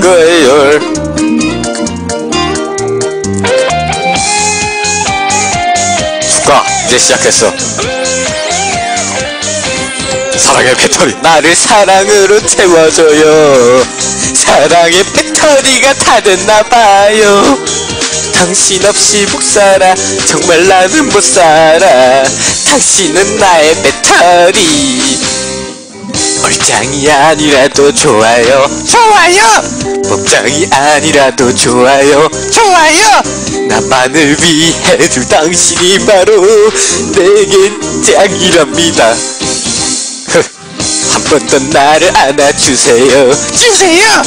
거예요. 축하 이제 시작했어. 사랑의 배터리 나를 사랑으로 채워줘요. 사랑의 배터리가 다 됐나봐요. 당신 없이 못 살아 정말 나는 못 살아 당신은 나의 배터리 얼짱이 아니라도 좋아요. 좋아요? 복장이 아니라도 좋아요. 좋아요? 나만을 위해 줄 당신이 바로 내게 짱이랍니다. 한 번 더 나를 안아주세요. 주세요?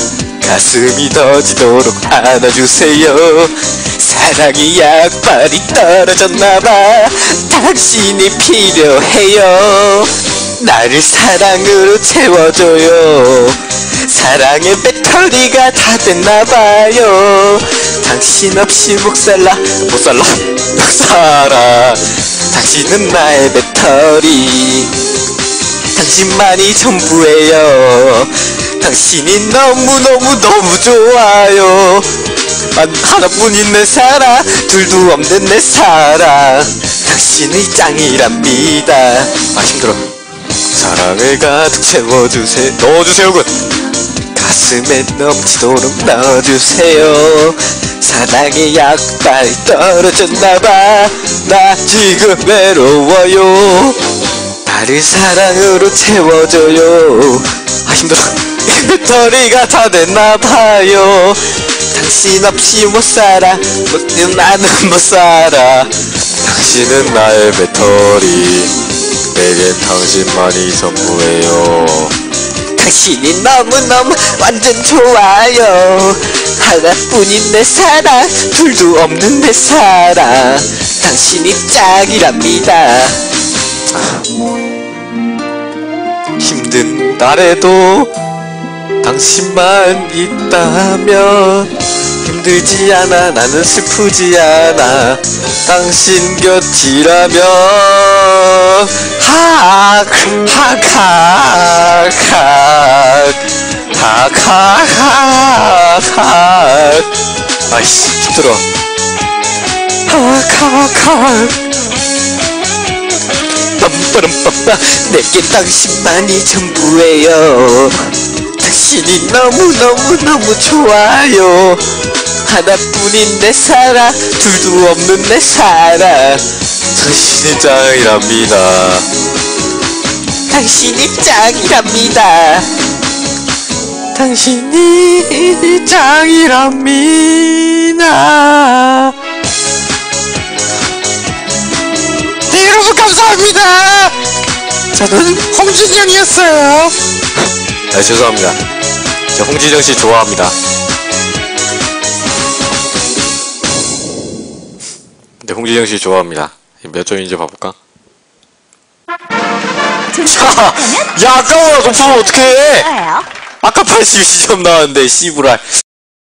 가슴이 터지도록 안아주세요. 사랑의 약발이 떨어졌나봐. 당신이 필요해요 나를 사랑으로 채워줘요. 사랑의 배터리가 다 됐나봐요. 당신 없이 못 살라 못 살아. 당신은 나의 배터리. 당신만이 전부예요. 당신이 너무너무너무 좋아요. 한, 하나뿐인 내 사랑 둘도 없는 내 사랑. 당신의 짱이랍니다. 아 힘들어 사랑을 가득 채워주세요. 넣어주세요 군. 가슴에 넘치도록 넣어주세요. 사랑의 약발이 떨어졌나봐. 나 지금 외로워요. 나를 사랑으로 채워줘요. 아 힘들어. 배터리가 다 됐나봐요. 당신 없이 못 살아. 못, 나는 못 살아. 당신은 나의 배터리 내겐 당신만이 전부예요. 당신이 너무너무 완전 좋아요. 하나뿐인 내 사랑 둘도 없는 내 사랑. 당신이 짱이랍니다. 힘든 날에도 당신만 있다면 힘들지 않아 나는 슬프지 않아. 당신 곁이라면 하악 하악 하악 하악 하악. 아이씨 힘들어 하악 하악 빰빠람빰빠 내게 당신만이 전부예요. 당신이 너무너무너무 좋아요. 하나뿐인 내 사랑 둘도 없는 내 사랑 당신이 짱이랍니다 당신이 짱이랍니다 당신이 짱이랍니다 네, 여러분 감사합니다. 저는 홍진영이었어요. 아 죄송합니다. 저 홍진영 씨 좋아합니다. 근데 홍진영 씨 좋아합니다. 몇 점인지 봐볼까? 야, 야 아까보다 높으면 어떡해? 아까 82점 나왔는데 씨부랄.